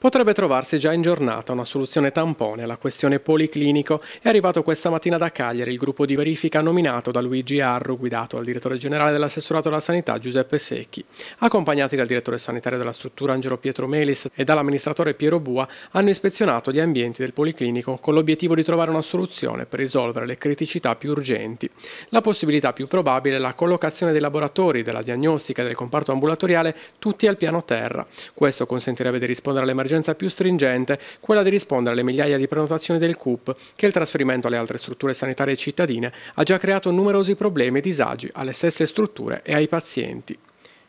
Potrebbe trovarsi già in giornata una soluzione tampone alla questione policlinico. È arrivato questa mattina da Cagliari il gruppo di verifica nominato da Luigi Arru, guidato dal direttore generale dell'assessorato alla sanità Giuseppe Secchi. Accompagnati dal direttore sanitario della struttura Angelo Pietro Melis e dall'amministratore Piero Bua, hanno ispezionato gli ambienti del policlinico con l'obiettivo di trovare una soluzione per risolvere le criticità più urgenti. La possibilità più probabile è la collocazione dei laboratori, della diagnostica e del comparto ambulatoriale tutti al piano terra. Questo consentirebbe di rispondere alle emergenze emergenza più stringente, quella di rispondere alle migliaia di prenotazioni del CUP, che il trasferimento alle altre strutture sanitarie cittadine ha già creato numerosi problemi e disagi alle stesse strutture e ai pazienti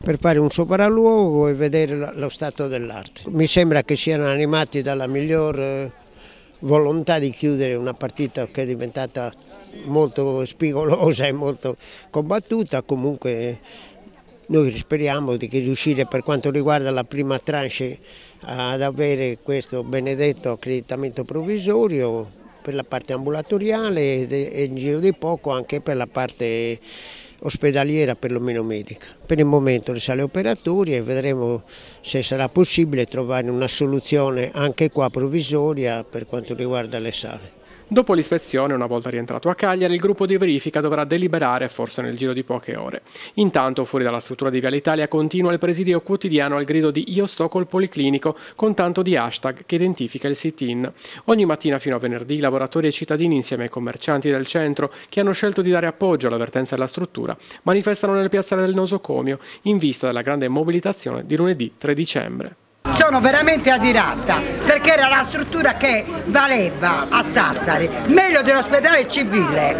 per fare un sopralluogo e vedere lo stato dell'arte. Mi sembra che siano animati dalla miglior eh, volontà di chiudere una partita che è diventata molto spigolosa e molto combattuta, comunque noi speriamo di riuscire per quanto riguarda la prima tranche ad avere questo benedetto accreditamento provvisorio per la parte ambulatoriale e in giro di poco anche per la parte ospedaliera perlomeno medica. Per il momento le sale operatorie vedremo se sarà possibile trovare una soluzione anche qua provvisoria per quanto riguarda le sale. Dopo l'ispezione, una volta rientrato a Cagliari, il gruppo di verifica dovrà deliberare, forse nel giro di poche ore. Intanto, fuori dalla struttura di Viale Italia, continua il presidio quotidiano al grido di Io sto col policlinico, con tanto di hashtag che identifica il sit-in. Ogni mattina fino a venerdì, lavoratori e cittadini, insieme ai commercianti del centro, che hanno scelto di dare appoggio all'avvertenza della struttura, manifestano nel piazzale del Nosocomio, in vista della grande mobilitazione di lunedì 3 dicembre. Sono veramente adirata perché era la struttura che valeva a Sassari, meglio dell'ospedale civile.